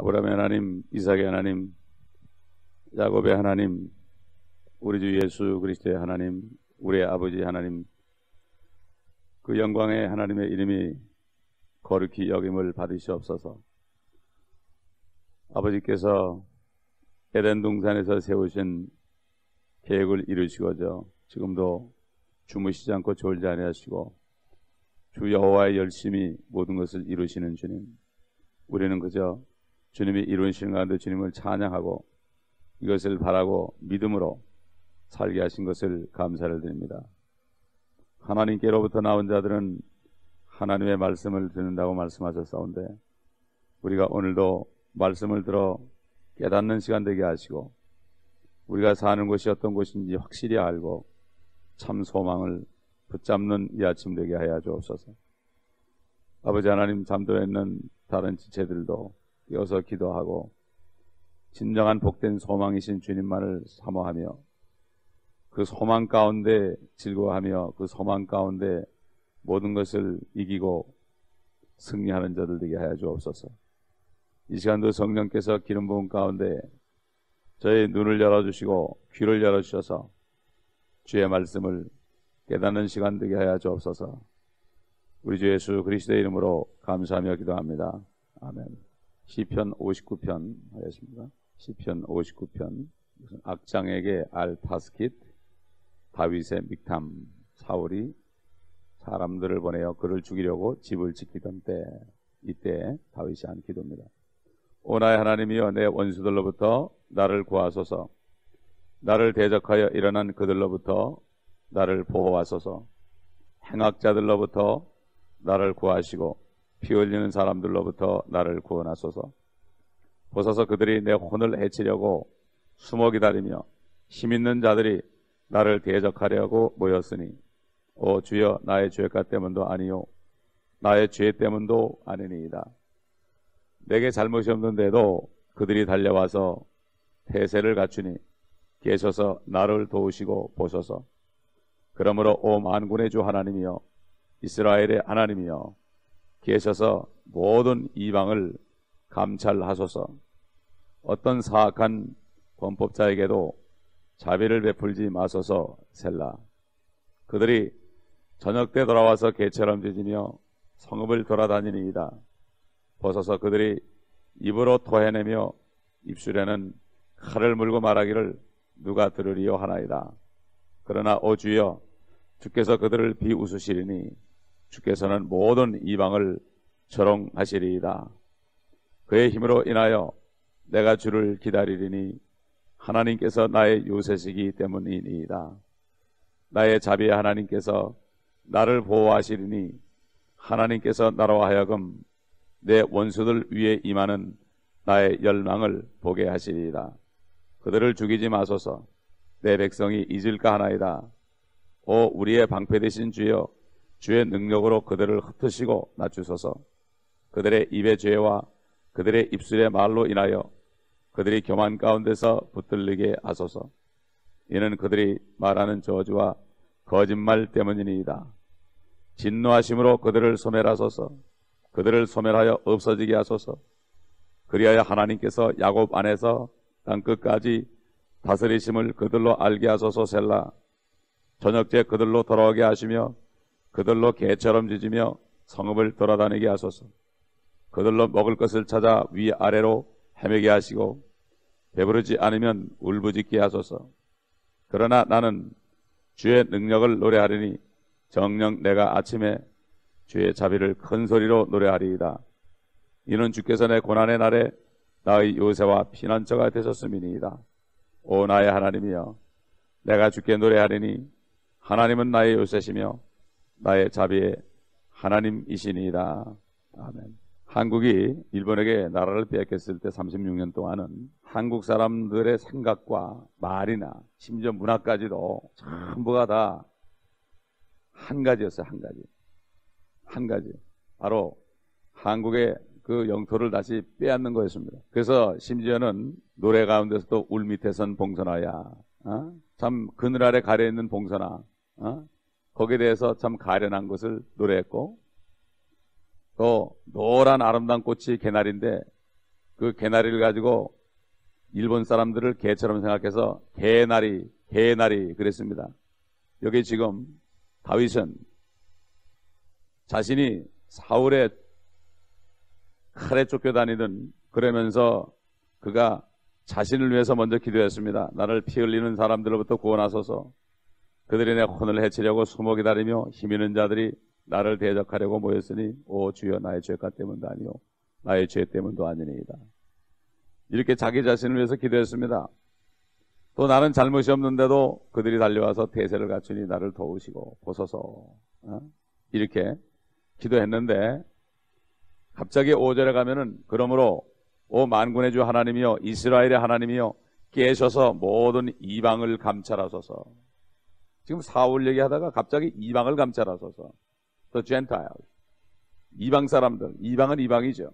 아브라함의 하나님, 이삭의 하나님, 야곱의 하나님, 우리 주 예수 그리스도의 하나님, 우리의 아버지 하나님, 그 영광의 하나님의 이름이 거룩히 여김을 받으시옵소서. 아버지께서 에덴 동산에서 세우신 계획을 이루시고자 지금도 주무시지 않고 졸지 아니하시고 주 여호와의 열심히 모든 것을 이루시는 주님. 우리는 그저 주님이 이루시는 가운데 주님을 찬양하고 이것을 바라고 믿음으로 살게 하신 것을 감사를 드립니다. 하나님께로부터 나온 자들은 하나님의 말씀을 듣는다고 말씀하셨사온데 우리가 오늘도 말씀을 들어 깨닫는 시간 되게 하시고 우리가 사는 곳이 어떤 곳인지 확실히 알고 참 소망을 붙잡는 이 아침 되게 하여 주옵소서. 아버지 하나님 잠들어 있는 다른 지체들도 이어서 기도하고 진정한 복된 소망이신 주님만을 사모하며 그 소망 가운데 즐거워하며 그 소망 가운데 모든 것을 이기고 승리하는 자들 되게 하여 주옵소서. 이 시간도 성령께서 기름 부은 가운데 저의 눈을 열어주시고 귀를 열어주셔서 주의 말씀을 깨닫는 시간 되게 하여 주옵소서. 우리 주 예수 그리스도의 이름으로 감사하며 기도합니다. 아멘. 시편 59편 하였습니다. 시편 59편 악장에게 알타스킷 다윗의 믹탐 사울이 사람들을 보내어 그를 죽이려고 집을 지키던 때 이때 다윗이 한 기도입니다. 오나의 하나님이여 내 원수들로부터 나를 구하소서 나를 대적하여 일어난 그들로부터 나를 보호하소서 행악자들로부터 나를 구하시고 피 흘리는 사람들로부터 나를 구원하소서. 보소서 그들이 내 혼을 해치려고 숨어 기다리며 힘 있는 자들이 나를 대적하려고 모였으니 오 주여 나의 죄가 때문도 아니요 나의 죄 때문도 아니니이다. 내게 잘못이 없는데도 그들이 달려와서 태세를 갖추니 계셔서 나를 도우시고 보소서. 그러므로 오 만군의 주 하나님이여 이스라엘의 하나님이여 계셔서 모든 이방을 감찰하소서. 어떤 사악한 범법자에게도 자비를 베풀지 마소서 셀라. 그들이 저녁 때 돌아와서 개처럼 짖으며 성읍을 돌아다니니이다. 벗어서 그들이 입으로 토해내며 입술에는 칼을 물고 말하기를 누가 들으리요 하나이다. 그러나 오 주여 주께서 그들을 비웃으시리니 주께서는 모든 이방을 조롱하시리이다. 그의 힘으로 인하여 내가 주를 기다리리니 하나님께서 나의 요새시기 때문이니이다. 나의 자비의 하나님께서 나를 보호하시리니 하나님께서 나로 하여금 내 원수들 위에 임하는 나의 열망을 보게 하시리이다. 그들을 죽이지 마소서 내 백성이 잊을까 하나이다. 오 우리의 방패 되신 주여 주의 능력으로 그들을 흩으시고 낮추소서. 그들의 입의 죄와 그들의 입술의 말로 인하여 그들이 교만 가운데서 붙들리게 하소서. 이는 그들이 말하는 저주와 거짓말 때문이니이다. 진노하심으로 그들을 소멸하소서. 그들을 소멸하여 없어지게 하소서. 그리하여 하나님께서 야곱 안에서 땅 끝까지 다스리심을 그들로 알게 하소서 셀라. 저녁때 그들로 돌아오게 하시며 그들로 개처럼 짖으며 성읍을 돌아다니게 하소서. 그들로 먹을 것을 찾아 위아래로 헤매게 하시고 배부르지 않으면 울부짖게 하소서. 그러나 나는 주의 능력을 노래하리니 정녕 내가 아침에 주의 자비를 큰 소리로 노래하리이다. 이는 주께서 내 고난의 날에 나의 요새와 피난처가 되셨음이니이다. 오 나의 하나님이여 내가 주께 노래하리니 하나님은 나의 요새시며 나의 자비의 하나님이시니이다. 아멘. 한국이 일본에게 나라를 빼앗겼을 때 36년 동안은 한국 사람들의 생각과 말이나 심지어 문화까지도 전부가 다 한 가지였어요. 한 가지. 한 가지. 바로 한국의 그 영토를 다시 빼앗는 거였습니다. 그래서 심지어는 노래 가운데서도 울 밑에선 봉선하야. 어? 참 그늘 아래 가려 있는 봉선아. 어? 거기에 대해서 참 가련한 것을 노래했고 또 노란 아름다운 꽃이 개나리인데 그 개나리를 가지고 일본 사람들을 개처럼 생각해서 개나리, 개나리 그랬습니다. 여기 지금 다윗은 자신이 사울의 칼에 쫓겨 다니던 그러면서 그가 자신을 위해서 먼저 기도했습니다. 나를 피 흘리는 사람들로부터 구원하소서. 그들이 내 혼을 해치려고 숨어 기다리며 힘 있는 자들이 나를 대적하려고 모였으니 오 주여 나의 죄가 때문도 아니요 나의 죄 때문도 아니니이다. 이렇게 자기 자신을 위해서 기도했습니다. 또 나는 잘못이 없는데도 그들이 달려와서 대세를 갖추니 나를 도우시고 보소서 어? 이렇게 기도했는데 갑자기 5절에 가면은 그러므로 오 만군의 주 하나님이여 이스라엘의 하나님이여 깨셔서 모든 이방을 감찰하소서 지금 사울 얘기하다가 갑자기 이방을 감찰하소서 the Gentiles 이방 사람들 이방은 이방이죠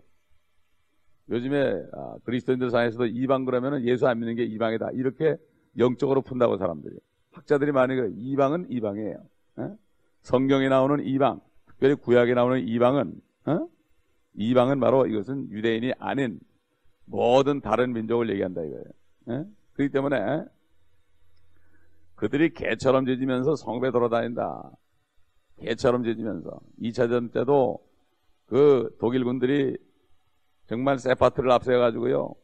요즘에 아, 그리스도인들 사이에서도 이방 그러면은 예수 안 믿는 게 이방이다 이렇게 영적으로 푼다고 사람들이 학자들이 많이 그래 이방은 이방이에요 에? 성경에 나오는 이방 특별히 구약에 나오는 이방은 어? 이방은 바로 이것은 유대인이 아닌 모든 다른 민족을 얘기한다 이거예요. 예? 그렇기 때문에 그들이 개처럼 짖으면서 성배 돌아다닌다. 개처럼 짖으면서 2차전 때도 그 독일 군들이 정말 세파트를 앞세워가지고요.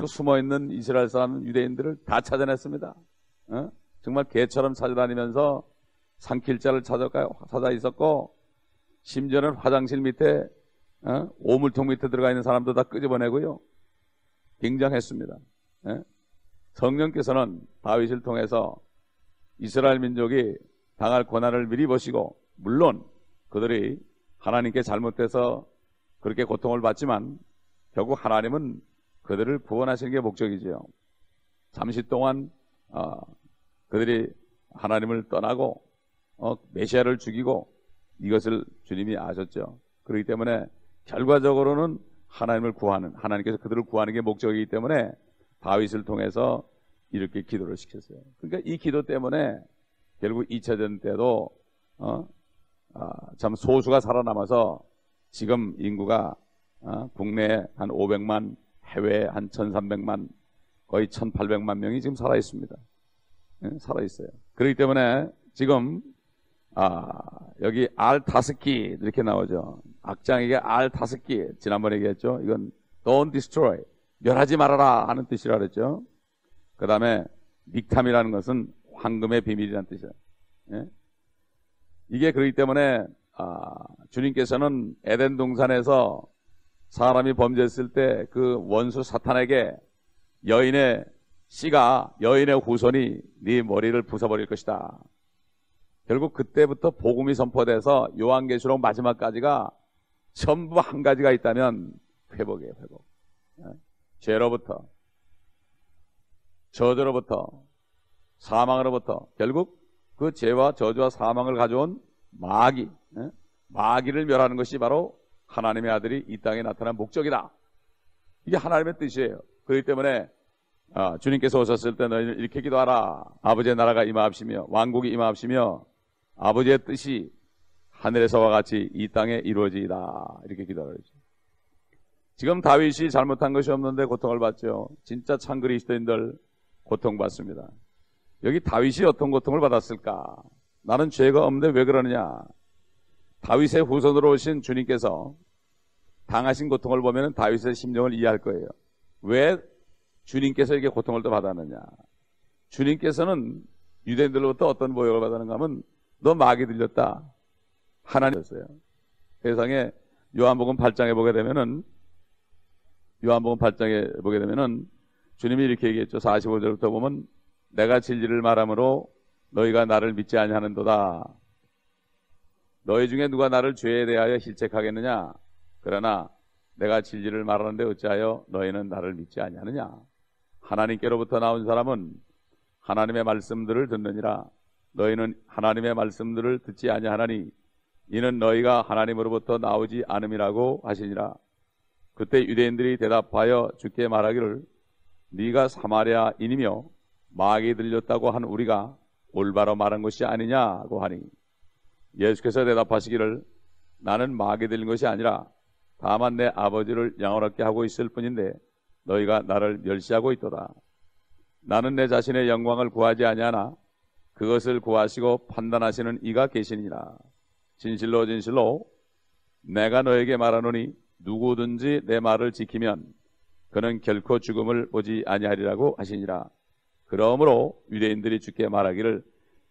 그 숨어있는 이스라엘 사람 유대인들을 다 찾아냈습니다. 어? 정말 개처럼 찾아다니면서 산길자를 찾아, 찾아 있었고 심지어는 화장실 밑에 어? 오물통 밑에 들어가 있는 사람도 다 끄집어내고요. 굉장했습니다. 예? 성령께서는 다윗을 통해서 이스라엘 민족이 당할 고난을 미리 보시고 물론 그들이 하나님께 잘못돼서 그렇게 고통을 받지만 결국 하나님은 그들을 구원하시는 게 목적이지요. 잠시 동안 어, 그들이 하나님을 떠나고 어, 메시아를 죽이고 이것을 주님이 아셨죠. 그렇기 때문에 결과적으로는 하나님을 구하는 하나님께서 그들을 구하는 게 목적이기 때문에 다윗을 통해서 이렇게 기도를 시켰어요. 그러니까 이 기도 때문에 결국 2차전 때도 어? 아, 참 소수가 살아남아서 지금 인구가 어? 국내에 한 500만, 해외에 한 1,300만, 거의 1,800만 명이 지금 살아 있습니다. 예? 살아 있어요. 그렇기 때문에 지금 아, 여기 알 다섯 기 이렇게 나오죠. 악장에게 알 다섯 기 지난번에 얘기했죠. 이건 don't destroy 멸하지 말아라 하는 뜻이라 그랬죠. 그 다음에 닉탐이라는 것은 황금의 비밀이라는 뜻이에요. 예? 이게 그렇기 때문에 아, 주님께서는 에덴 동산에서 사람이 범죄했을 때 그 원수 사탄에게 여인의 씨가 여인의 후손이 네 머리를 부숴버릴 것이다. 결국 그때부터 복음이 선포돼서 요한계시록 마지막까지가 전부 한 가지가 있다면 회복이에요, 회복. 예? 죄로부터, 저주로부터, 사망으로부터, 결국 그 죄와 저주와 사망을 가져온 마귀, 예? 마귀를 멸하는 것이 바로 하나님의 아들이 이 땅에 나타난 목적이다. 이게 하나님의 뜻이에요. 그렇기 때문에 아, 주님께서 오셨을 때 너희는 이렇게 기도하라. 아버지의 나라가 임하옵시며 왕국이 임하옵시며 아버지의 뜻이 하늘에서와 같이 이 땅에 이루어지이다. 이렇게 기도하죠. 지금 다윗이 잘못한 것이 없는데 고통을 받죠. 진짜 참 그리스도인들 고통받습니다. 여기 다윗이 어떤 고통을 받았을까? 나는 죄가 없는데 왜 그러느냐? 다윗의 후손으로 오신 주님께서 당하신 고통을 보면 다윗의 심정을 이해할 거예요. 왜 주님께서 이게 고통을 또 받았느냐? 주님께서는 유대인들로부터 어떤 모욕을 받았는가 하면 너 마귀 들렸다. 하나님이었어요. 세상에 요한복음 8장에 보게 되면은 요한복음 8장에 보게 되면은 주님이 이렇게 얘기했죠. 45절부터 보면 내가 진리를 말함으로 너희가 나를 믿지 아니하는도다. 너희 중에 누가 나를 죄에 대하여 실책하겠느냐? 그러나 내가 진리를 말하는데 어찌하여 너희는 나를 믿지 아니하느냐? 하나님께로부터 나온 사람은 하나님의 말씀들을 듣느니라. 너희는 하나님의 말씀들을 듣지 아니하나니 이는 너희가 하나님으로부터 나오지 않음이라고 하시니라. 그때 유대인들이 대답하여 주께 말하기를 네가 사마리아인이며 마귀 들렸다고 한 우리가 올바로 말한 것이 아니냐고 하니 예수께서 대답하시기를 나는 마귀 들린 것이 아니라 다만 내 아버지를 영원롭게 하고 있을 뿐인데 너희가 나를 멸시하고 있도다. 나는 내 자신의 영광을 구하지 아니하나 그것을 구하시고 판단하시는 이가 계시니라. 진실로 진실로 내가 너에게 말하노니 누구든지 내 말을 지키면 그는 결코 죽음을 보지 아니하리라고 하시니라. 그러므로 유대인들이 주께 말하기를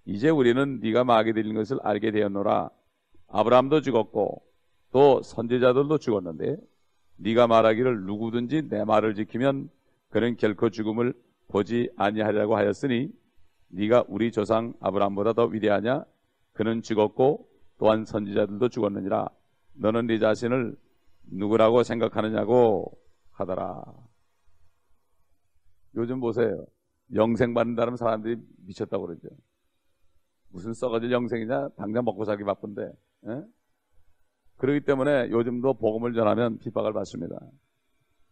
이제 우리는 네가 마귀 들린 것을 알게 되었노라. 아브라함도 죽었고 또 선지자들도 죽었는데 네가 말하기를 누구든지 내 말을 지키면 그는 결코 죽음을 보지 아니하리라고 하였으니 네가 우리 조상 아브라함보다 더 위대하냐? 그는 죽었고 또한 선지자들도 죽었느니라. 너는 네 자신을 누구라고 생각하느냐고 하더라. 요즘 보세요. 영생 받는다는 사람들이 미쳤다고 그러죠. 무슨 썩어질 영생이냐? 당장 먹고 살기 바쁜데. 에? 예? 그렇기 때문에 요즘도 복음을 전하면 핍박을 받습니다.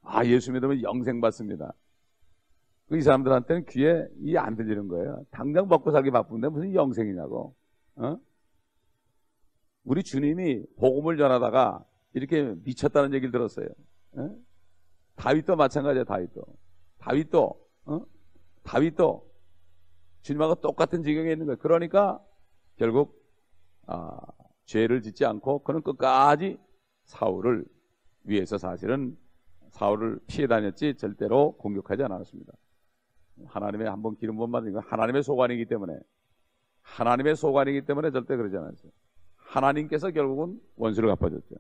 아, 예수 믿으면 영생 받습니다. 이 사람들한테는 귀에 이 안 들리는 거예요. 당장 먹고 살기 바쁜데 무슨 영생이냐고. 어? 우리 주님이 복음을 전하다가 이렇게 미쳤다는 얘기를 들었어요. 어? 다윗도 마찬가지야, 다윗도. 다윗도, 어? 다윗도 주님하고 똑같은 지경에 있는 거예요. 그러니까 결국 아, 죄를 짓지 않고 그는 끝까지 사울을 위해서 사실은 사울을 피해 다녔지 절대로 공격하지 않았습니다. 하나님의 한번 기름 부음 받은 건 하나님의 소관이기 때문에 하나님의 소관이기 때문에 절대 그러지 않았어요. 하나님께서 결국은 원수를 갚아줬죠.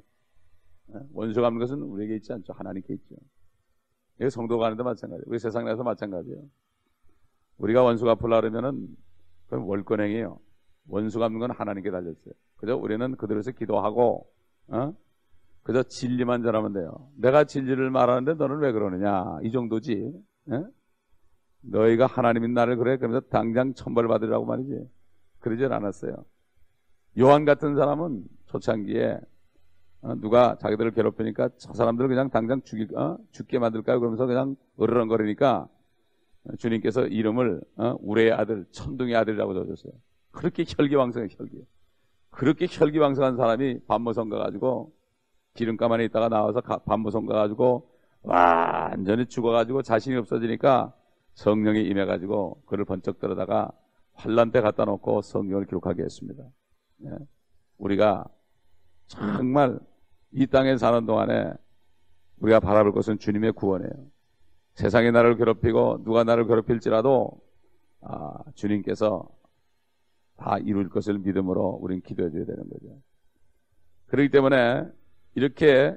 예? 원수 갚는 것은 우리에게 있지 않죠. 하나님께 있죠. 이게 성도 가는데 마찬가지예요. 우리 세상 내에서 마찬가지예요. 우리가 원수 갚으려 그러면은 그건 월권행이에요. 원수 갚는 건 하나님께 달렸어요. 그죠? 우리는 그들에서 기도하고 어? 그저 진리만 전하면 돼요. 내가 진리를 말하는데 너는 왜 그러느냐? 이 정도지. 예? 너희가 하나님인 나를 그래? 그러면서 당장 천벌 받으라고 말이지. 그러질 않았어요. 요한 같은 사람은 초창기에 어, 누가 자기들을 괴롭히니까 저 사람들을 그냥 당장 죽이, 어? 죽게 만들까요? 그러면서 그냥 으르렁거리니까 주님께서 이름을 어? 우레의 아들, 천둥의 아들이라고 적었어요. 그렇게 혈기왕성해, 혈기. 그렇게 혈기왕성한 사람이 반모성 가가지고 기름감 안에 있다가 나와서 반모성 가가지고 완전히 죽어가지고 자신이 없어지니까 성령이 임해가지고 그를 번쩍 들어다가 환란 때 갖다 놓고 성경을 기록하게 했습니다. 네. 우리가 정말 이 땅에 사는 동안에 우리가 바라볼 것은 주님의 구원이에요. 세상이 나를 괴롭히고 누가 나를 괴롭힐지라도 아, 주님께서 다 이룰 것을 믿음으로 우리는 기도해 줘야 되는 거죠. 그렇기 때문에 이렇게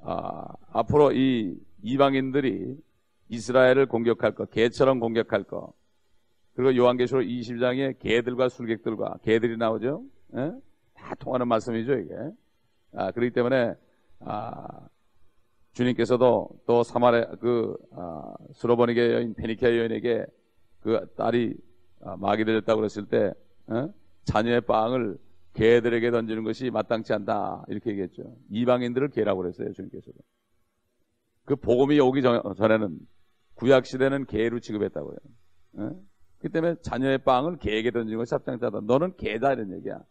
아, 앞으로 이 이방인들이 이스라엘을 공격할 것, 개처럼 공격할 것. 그리고 요한계시록 20장에 개들과 술객들과 개들이 나오죠. 예? 다 통하는 말씀이죠 이게. 아, 그렇기 때문에 아, 주님께서도 또 사마리 그 아, 수로보니게 여인 페니케 여인에게 그 딸이 아, 마귀 들렸다고 그랬을 때 어? 자녀의 빵을 개들에게 던지는 것이 마땅치 않다 이렇게 얘기했죠. 이방인들을 개라고 그랬어요 주님께서도. 그 복음이 오기 전에는 구약 시대는 개로 취급했다고요. 어? 그 때문에 자녀의 빵을 개에게 던지는 것이 합장자다. 너는 개다 이런 얘기야.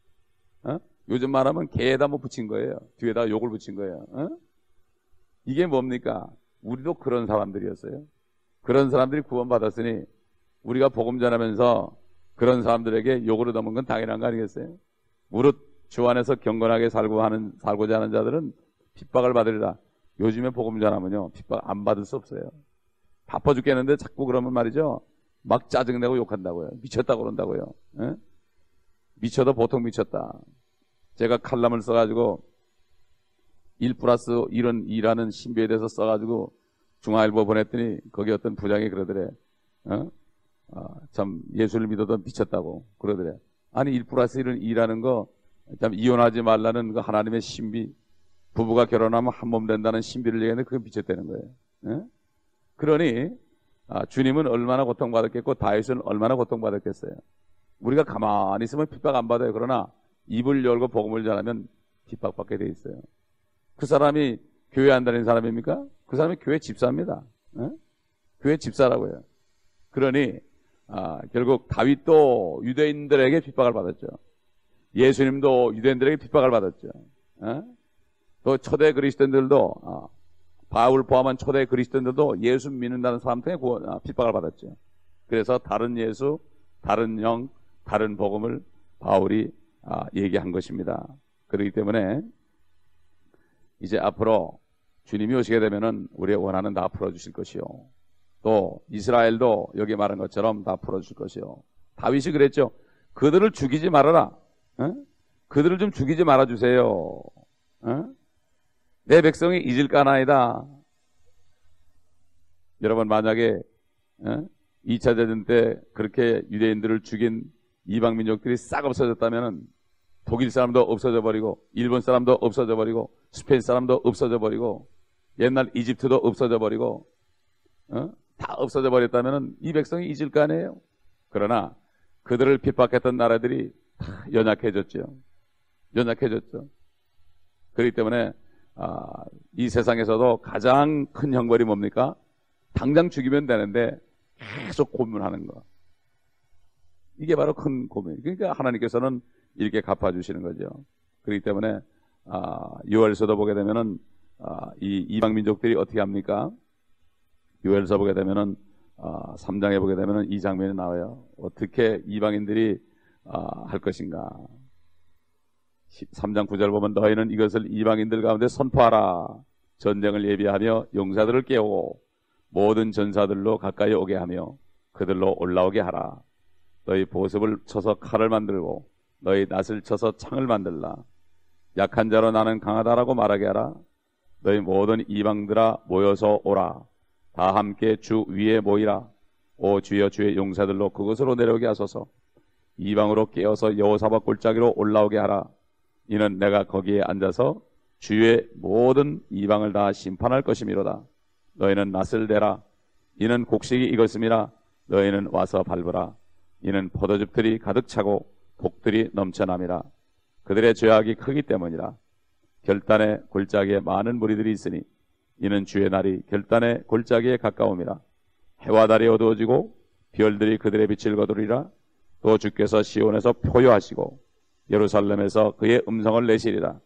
어? 요즘 말하면 개에다 뭐 붙인 거예요. 뒤에다 욕을 붙인 거예요. 어? 이게 뭡니까? 우리도 그런 사람들이었어요. 그런 사람들이 구원받았으니 우리가 복음 전하면서 그런 사람들에게 욕을 얻어먹은 건 당연한 거 아니겠어요? 무릇 주 안에서 경건하게 살고 하는, 살고자 하는 자들은 핍박을 받으리라. 요즘에 복음 전하면요. 핍박 안 받을 수 없어요. 바빠 죽겠는데 자꾸 그러면 말이죠. 막 짜증내고 욕한다고요. 미쳤다고 그런다고요. 에? 예? 미쳐도 보통 미쳤다. 제가 칼럼을 써가지고 1 플러스 1은 2라는 신비에 대해서 써가지고 중화일보 보냈더니 거기 어떤 부장이 그러더래. 어? 어, 참 예수를 믿어도 미쳤다고 그러더래. 아니 1 플러스 1은 2라는 거 참 이혼하지 말라는 그 하나님의 신비 부부가 결혼하면 한 몸 된다는 신비를 얘기하는데 그게 미쳤다는 거예요. 예? 그러니 아, 주님은 얼마나 고통받았겠고 다윗은 얼마나 고통받았겠어요. 우리가 가만히 있으면 핍박 안 받아요. 그러나 입을 열고 복음을 전하면 핍박받게 돼 있어요. 그 사람이 교회 안 다니는 사람입니까? 그 사람이 교회 집사입니다. 에? 교회 집사라고요. 그러니 아, 결국 다윗도 유대인들에게 핍박을 받았죠. 예수님도 유대인들에게 핍박을 받았죠. 에? 또 초대 그리스도인들도 아, 바울 포함한 초대 그리스도인들도 예수 믿는다는 사람 때문에 아, 핍박을 받았죠. 그래서 다른 예수, 다른 영, 다른 복음을 바울이 아, 얘기한 것입니다. 그렇기 때문에 이제 앞으로 주님이 오시게 되면은 우리의 원하는 다 풀어주실 것이요. 또 이스라엘도 여기 말한 것처럼 다 풀어줄 것이요. 다윗이 그랬죠. 그들을 죽이지 말아라. 어? 그들을 좀 죽이지 말아주세요. 어? 내 백성이 잊을까나이다. 여러분 만약에 어? 2차 대전 때 그렇게 유대인들을 죽인 이방 민족들이 싹 없어졌다면 독일 사람도 없어져 버리고 일본 사람도 없어져 버리고 스페인 사람도 없어져 버리고 옛날 이집트도 없어져 버리고 어? 다 없어져 버렸다면 이 백성이 잊을 거 아니에요. 그러나 그들을 핍박했던 나라들이 다 연약해졌죠. 연약해졌죠. 그렇기 때문에 아, 이 세상에서도 가장 큰 형벌이 뭡니까? 당장 죽이면 되는데 계속 고문하는 거. 이게 바로 큰 고민. 그러니까 하나님께서는 이렇게 갚아주시는 거죠. 그렇기 때문에 아, 6월서도 보게 되면은 아, 이 이방 민족들이 어떻게 합니까? 6월서 보게 되면은 아, 3장에 보게 되면은 이 장면이 나와요. 어떻게 이방인들이 아, 할 것인가? 3장 9절 보면 너희는 이것을 이방인들 가운데 선포하라. 전쟁을 예비하며 용사들을 깨우고 모든 전사들로 가까이 오게 하며 그들로 올라오게 하라. 너희 보습을 쳐서 칼을 만들고 너희 낫을 쳐서 창을 만들라. 약한 자로 나는 강하다라고 말하게 하라. 너희 모든 이방들아 모여서 오라. 다 함께 주 위에 모이라. 오 주여 주의 용사들로 그것으로 내려오게 하소서. 이방으로 깨어서 여호사박 골짜기로 올라오게 하라. 이는 내가 거기에 앉아서 주의 모든 이방을 다 심판할 것이미로다. 너희는 낫을 대라. 이는 곡식이 익었음이라. 너희는 와서 밟으라. 이는 포도즙들이 가득 차고 복들이 넘쳐남이라. 그들의 죄악이 크기 때문이라. 결단의 골짜기에 많은 무리들이 있으니 이는 주의 날이 결단의 골짜기에 가까움이라. 해와 달이 어두워지고 별들이 그들의 빛을 거두리라. 또 주께서 시온에서 표효하시고 예루살렘에서 그의 음성을 내시리라.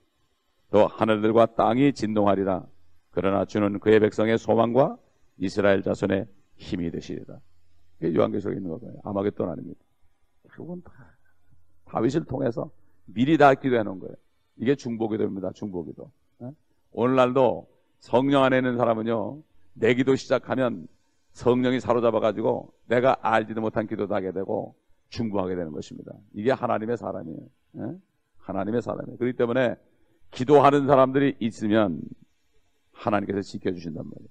또 하늘들과 땅이 진동하리라. 그러나 주는 그의 백성의 소망과 이스라엘 자손의 힘이 되시리라. 요한계시록에 있는 거예요. 아마겟돈 아닙니다. 그건 다 다윗을 통해서 미리 다 기도해 놓은 거예요. 이게 중보기도입니다. 중보기도. 네? 오늘날도 성령 안에 있는 사람은요, 내 기도 시작하면 성령이 사로잡아 가지고 내가 알지도 못한 기도도 하게 되고 중보하게 되는 것입니다. 이게 하나님의 사람이에요. 네? 하나님의 사람이에요. 그렇기 때문에 기도하는 사람들이 있으면 하나님께서 지켜주신단 말이에요.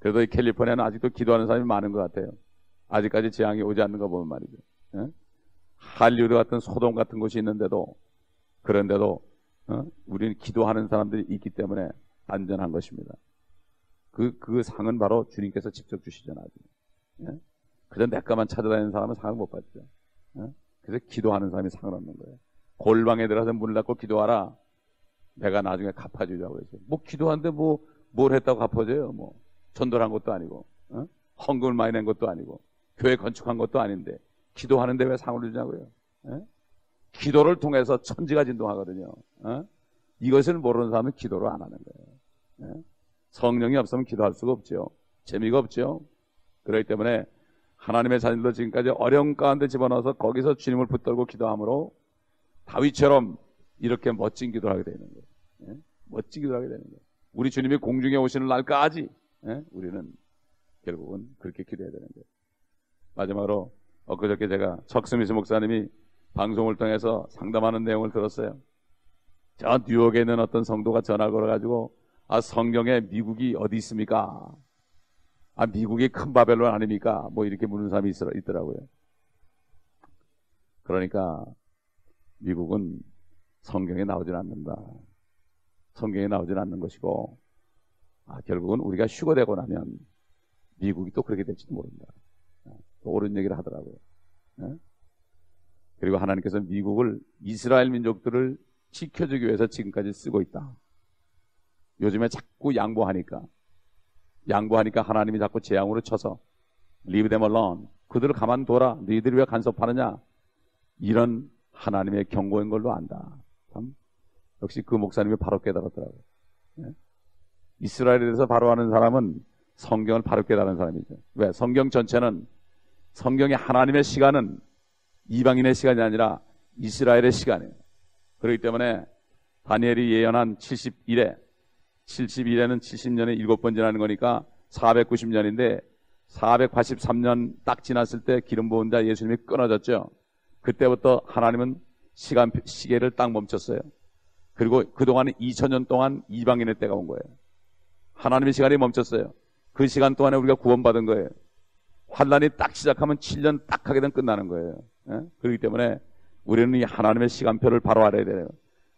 그래도 이 캘리포니아는 아직도 기도하는 사람이 많은 것 같아요. 아직까지 재앙이 오지 않는 거 보면 말이죠. 네? 할리우드 같은 소돔 같은 곳이 있는데도 그런데도 어? 우리는 기도하는 사람들이 있기 때문에 안전한 것입니다. 그, 그 상은 바로 주님께서 직접 주시잖아요. 예? 그저 내 것만 찾아다니는 사람은 상을 못 받죠. 예? 그래서 기도하는 사람이 상을 얻는 거예요. 골방에 들어가서 문을 닫고 기도하라. 내가 나중에 갚아주려고 그랬어요. 뭐 기도하는데 뭐, 뭘 했다고 갚아줘요. 뭐, 전도를 한 것도 아니고, 어? 헌금을 많이 낸 것도 아니고, 교회 건축한 것도 아닌데, 기도하는데 왜 상을 주냐고요. 예? 기도를 통해서 천지가 진동하거든요. 어? 이것을 모르는 사람은 기도를 안 하는 거예요. 예? 성령이 없으면 기도할 수가 없죠. 재미가 없죠. 그렇기 때문에 하나님의 자녀도 지금까지 어려움 가운데 집어넣어서 거기서 주님을 붙들고 기도함으로 다윗처럼 이렇게 멋진 기도를 하게 되는 거예요. 예? 멋진 기도를 하게 되는 거예요. 우리 주님이 공중에 오시는 날까지 예? 우리는 결국은 그렇게 기도해야 되는 거예요. 마지막으로 엊그저께 제가 척스미스 목사님이 방송을 통해서 상담하는 내용을 들었어요. 저 뉴욕에 있는 어떤 성도가 전화를 걸어가지고 아 성경에 미국이 어디 있습니까? 아 미국이 큰 바벨론 아닙니까? 뭐 이렇게 묻는 사람이 있더라고요. 그러니까 미국은 성경에 나오질 않는다. 성경에 나오질 않는 것이고 아, 결국은 우리가 휴거되고 나면 미국이 또 그렇게 될지도 모른다. 옳은 얘기를 하더라고요. 예? 그리고 하나님께서 미국을 이스라엘 민족들을 지켜주기 위해서 지금까지 쓰고 있다. 요즘에 자꾸 양보하니까 양보하니까 하나님이 자꾸 재앙으로 쳐서 leave them alone 그들을 가만둬라 너희들이 왜 간섭하느냐 이런 하나님의 경고인 걸로 안다. 참 역시 그 목사님이 바로 깨달았더라고요. 예? 이스라엘에 대해서 바로 아는 사람은 성경을 바로 깨달은 사람이죠. 왜? 성경 전체는 성경의 하나님의 시간은 이방인의 시간이 아니라 이스라엘의 시간이에요. 그렇기 때문에 다니엘이 예언한 71에 71에는 70년에 7번 지나는 거니까 490년인데 483년 딱 지났을 때 기름 부은 자 예수님이 끊어졌죠. 그때부터 하나님은 시간 시계를 딱 멈췄어요. 그리고 그동안 2000년 동안 이방인의 때가 온 거예요. 하나님의 시간이 멈췄어요. 그 시간 동안에 우리가 구원받은 거예요. 환란이 딱 시작하면 7년 딱 하게 되면 끝나는 거예요. 예? 그렇기 때문에 우리는 이 하나님의 시간표를 바로 알아야 돼요.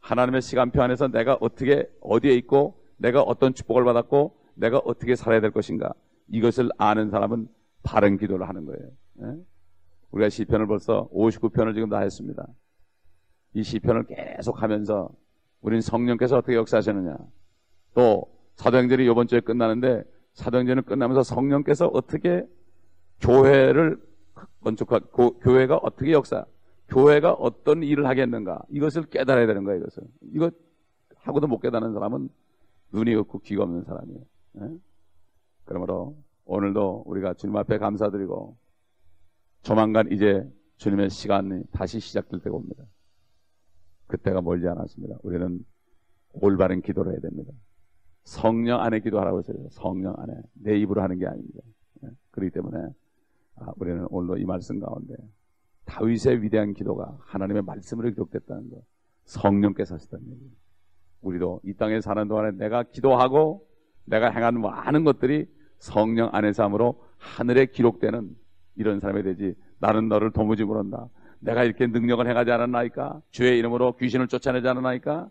하나님의 시간표 안에서 내가 어떻게 어디에 있고 내가 어떤 축복을 받았고 내가 어떻게 살아야 될 것인가 이것을 아는 사람은 바른 기도를 하는 거예요. 예? 우리가 시편을 벌써 59편을 지금 다 했습니다. 이 시편을 계속 하면서 우리는 성령께서 어떻게 역사하시느냐 또 사도행전이 이번 주에 끝나는데 사도행전은 끝나면서 성령께서 어떻게 교회를 건축하 고, 교회가 어떻게 역사 교회가 어떤 일을 하겠는가 이것을 깨달아야 되는 거예요 이것을. 이거 하고도 못 깨닫는 사람은 눈이 없고 귀가 없는 사람이에요. 예? 그러므로 오늘도 우리가 주님 앞에 감사드리고 조만간 이제 주님의 시간이 다시 시작될 때가 옵니다. 그때가 멀지 않았습니다. 우리는 올바른 기도를 해야 됩니다. 성령 안에 기도하라고 했어요. 성령 안에 내 입으로 하는 게 아닙니다. 예? 그렇기 때문에 아, 우리는 오늘도 이 말씀 가운데 다윗의 위대한 기도가 하나님의 말씀으로 기록됐다는 것, 성령께서 하시다는 얘기. 우리도 이 땅에 사는 동안에 내가 기도하고 내가 행하는 많은 것들이 성령 안에서 함으로 하늘에 기록되는 이런 사람이 되지. 나는 너를 도무지 모른다. 내가 이렇게 능력을 행하지 않았나이까? 주의 이름으로 귀신을 쫓아내지 않았나이까?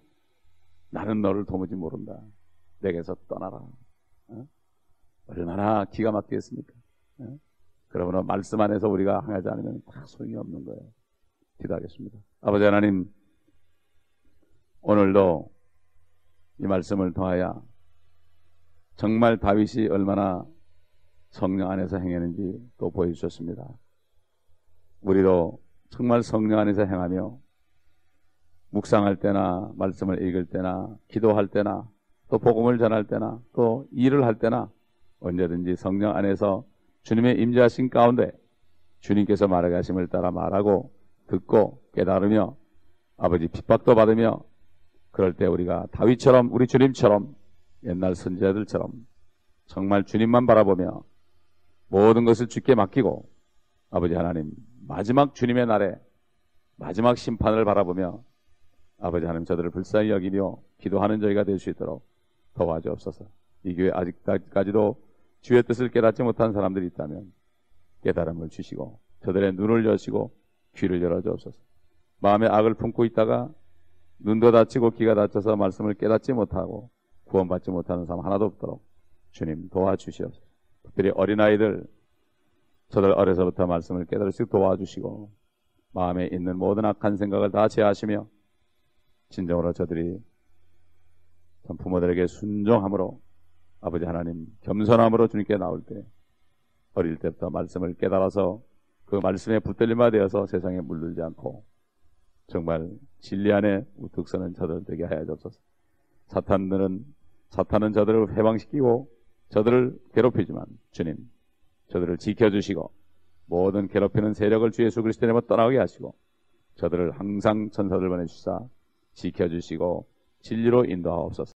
나는 너를 도무지 모른다. 내게서 떠나라. 어? 얼마나 기가 막히겠습니까? 어? 그러므로 말씀 안에서 우리가 항하지 않으면 다 소용이 없는 거예요. 기도하겠습니다. 아버지 하나님, 오늘도 이 말씀을 통하여 정말 다윗이 얼마나 성령 안에서 행했는지 또 보여주셨습니다. 우리도 정말 성령 안에서 행하며 묵상할 때나 말씀을 읽을 때나 기도할 때나 또 복음을 전할 때나 또 일을 할 때나 언제든지 성령 안에서 주님의 임재하신 가운데 주님께서 말하게 하심을 따라 말하고 듣고 깨달으며 아버지 핍박도 받으며 그럴 때 우리가 다윗처럼 우리 주님처럼 옛날 선지자들처럼 정말 주님만 바라보며 모든 것을 주께 맡기고 아버지 하나님 마지막 주님의 날에 마지막 심판을 바라보며 아버지 하나님 저들을 불쌍히 여기며 기도하는 저희가 될 수 있도록 도와주옵소서. 이 교회 아직까지도 주의 뜻을 깨닫지 못한 사람들이 있다면 깨달음을 주시고 저들의 눈을 여시고 귀를 열어주옵소서. 마음의 악을 품고 있다가 눈도 다치고 귀가 다쳐서 말씀을 깨닫지 못하고 구원받지 못하는 사람 하나도 없도록 주님 도와주시옵소서. 특별히 어린아이들 저들 어려서부터 말씀을 깨달을 수 도와주시고 마음에 있는 모든 악한 생각을 다 제하시며 진정으로 저들이 부모들에게 순종함으로 아버지 하나님 겸손함으로 주님께 나올 때 어릴 때부터 말씀을 깨달아서 그 말씀에 붙들림화 되어서 세상에 물들지 않고 정말 진리 안에 우뚝 서는 저들 되게 하여 주옵소서. 사탄들은 사탄은 저들을 해방시키고 저들을 괴롭히지만 주님 저들을 지켜주시고 모든 괴롭히는 세력을 주 예수 그리스도 이름으로 떠나게 하시고 저들을 항상 천사들 보내주사 지켜주시고 진리로 인도하옵소서.